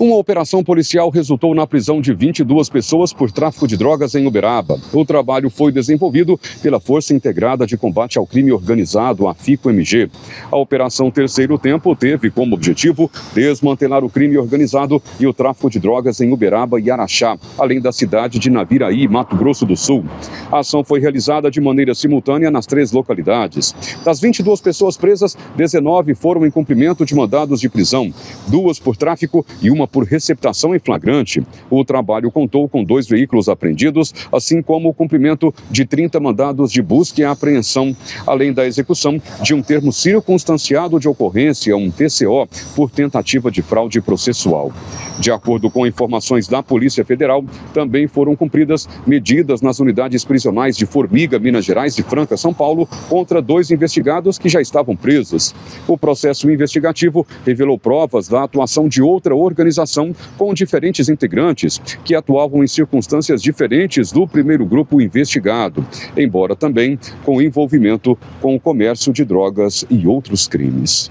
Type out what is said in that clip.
Uma operação policial resultou na prisão de 22 pessoas por tráfico de drogas em Uberaba. O trabalho foi desenvolvido pela Força Integrada de Combate ao Crime Organizado, a FICO-MG. A Operação Terceiro Tempo teve como objetivo desmantelar o crime organizado e o tráfico de drogas em Uberaba e Araxá, além da cidade de Naviraí, Mato Grosso do Sul. A ação foi realizada de maneira simultânea nas três localidades. Das 22 pessoas presas, 19 foram em cumprimento de mandados de prisão, duas por tráfico e uma por receptação em flagrante. O trabalho contou com dois veículos apreendidos, assim como o cumprimento de 30 mandados de busca e apreensão, além da execução de um termo circunstanciado de ocorrência, um TCO, por tentativa de fraude processual. De acordo com informações da Polícia Federal, também foram cumpridas medidas nas unidades prisionais de Formiga, Minas Gerais e Franca, São Paulo, contra dois investigados que já estavam presos. O processo investigativo revelou provas da atuação de outra organização com diferentes integrantes que atuavam em circunstâncias diferentes do primeiro grupo investigado, embora também com envolvimento com o comércio de drogas e outros crimes.